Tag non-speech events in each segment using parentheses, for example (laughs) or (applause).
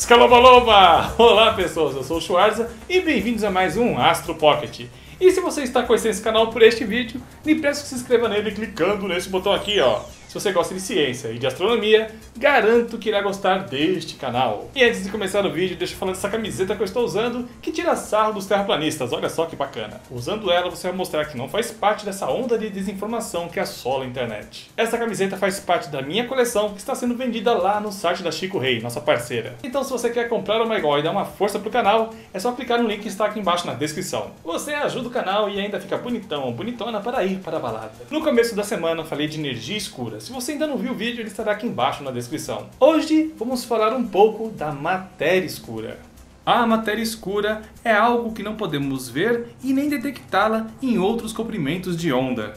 Escalobaloba! Olá pessoas, eu sou o Schwarza e bem-vindos a mais um Astro Pocket. E se você está conhecendo esse canal por este vídeo, me peço que se inscreva nele clicando nesse botão aqui, ó. Se você gosta de ciência e de astronomia, garanto que irá gostar deste canal. E antes de começar o vídeo, deixa eu falar dessa camiseta que eu estou usando, que tira sarro dos terraplanistas, olha só que bacana. Usando ela, você vai mostrar que não faz parte dessa onda de desinformação que assola a internet. Essa camiseta faz parte da minha coleção, que está sendo vendida lá no site da Chico Rei, nossa parceira. Então se você quer comprar uma igual e dar uma força pro canal, é só clicar no link que está aqui embaixo na descrição. Você ajuda o canal e ainda fica bonitão, bonitona para ir para a balada. No começo da semana falei de energia escura, se você ainda não viu o vídeo, ele estará aqui embaixo na descrição. Hoje vamos falar um pouco da matéria escura. A matéria escura é algo que não podemos ver e nem detectá-la em outros comprimentos de onda.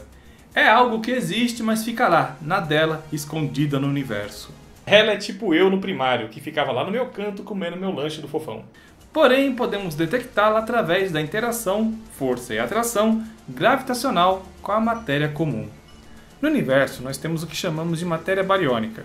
É algo que existe, mas fica lá, na dela, escondida no universo. Ela é tipo eu no primário, que ficava lá no meu canto comendo meu lanche do fofão. Porém, podemos detectá-la através da interação, força e atração gravitacional com a matéria comum. No universo, nós temos o que chamamos de matéria bariônica,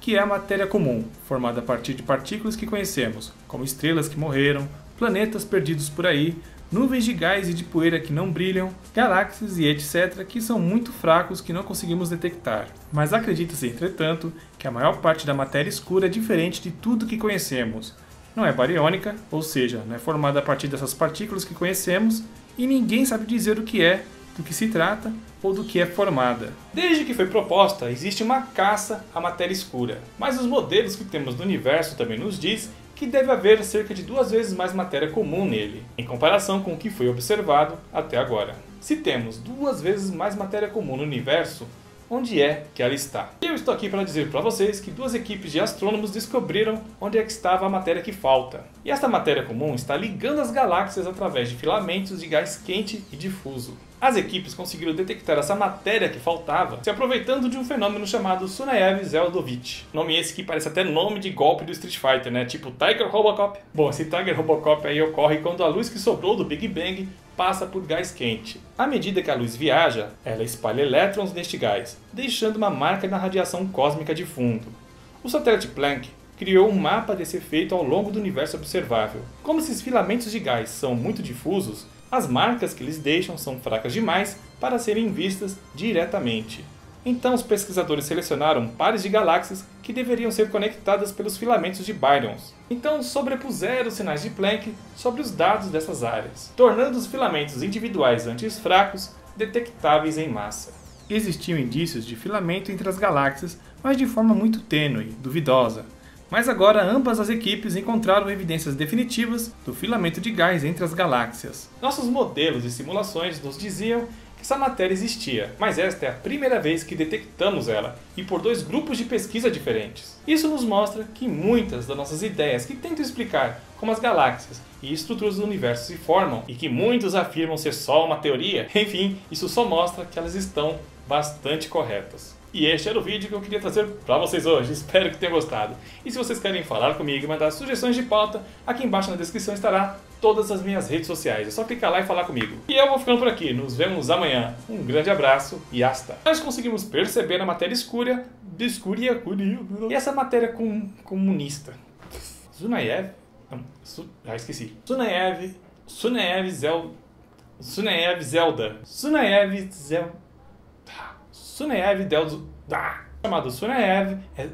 que é a matéria comum, formada a partir de partículas que conhecemos, como estrelas que morreram, planetas perdidos por aí, nuvens de gás e de poeira que não brilham, galáxias e etc., que são muito fracos que não conseguimos detectar. Mas acredita-se, entretanto, que a maior parte da matéria escura é diferente de tudo que conhecemos. Não é bariônica, ou seja, não é formada a partir dessas partículas que conhecemos, e ninguém sabe dizer o que é, do que se trata ou do que é formada. Desde que foi proposta, existe uma caça à matéria escura, mas os modelos que temos no universo também nos diz que deve haver cerca de duas vezes mais matéria comum nele, em comparação com o que foi observado até agora. Se temos duas vezes mais matéria comum no universo, onde é que ela está. E eu estou aqui para dizer para vocês que duas equipes de astrônomos descobriram onde é que estava a matéria que falta. E esta matéria comum está ligando as galáxias através de filamentos de gás quente e difuso. As equipes conseguiram detectar essa matéria que faltava se aproveitando de um fenômeno chamado Sunayev-Zeldovich. Nome esse que parece até nome de golpe do Street Fighter, né? Tipo Tiger Robocop. Bom, esse Tiger Robocop aí ocorre quando a luz que sobrou do Big Bang passa por gás quente. À medida que a luz viaja, ela espalha elétrons neste gás, deixando uma marca na radiação cósmica de fundo. O satélite Planck criou um mapa desse efeito ao longo do universo observável. Como esses filamentos de gás são muito difusos, as marcas que eles deixam são fracas demais para serem vistas diretamente. Então os pesquisadores selecionaram pares de galáxias que deveriam ser conectadas pelos filamentos de Byrons. Então sobrepuseram os sinais de Planck sobre os dados dessas áreas, tornando os filamentos individuais antes fracos detectáveis em massa. Existiam indícios de filamento entre as galáxias, mas de forma muito tênue, duvidosa, mas agora ambas as equipes encontraram evidências definitivas do filamento de gás entre as galáxias. Nossos modelos e simulações nos diziam essa matéria existia, mas esta é a primeira vez que detectamos ela, e por dois grupos de pesquisa diferentes. Isso nos mostra que muitas das nossas ideias que tentam explicar como as galáxias e estruturas do universo se formam, e que muitos afirmam ser só uma teoria, (laughs) enfim, isso só mostra que elas estão bastante corretas. E este era o vídeo que eu queria trazer para vocês hoje. (laughs) Espero que tenham gostado. E se vocês querem falar comigo e mandar sugestões de pauta, aqui embaixo na descrição estará todas as minhas redes sociais. É só clicar lá e falar comigo. E eu vou ficando por aqui. Nos vemos amanhã. Um grande abraço e hasta. Nós conseguimos perceber a matéria escura, escuria, e essa matéria com, comunista. Zunaev? Su, ah, esqueci. Sunaev, Sunaev Zelda. Sunaev Zelda. Sunaev Zelda. Sunaev Delzo. Ah, chamado Sunaev. É...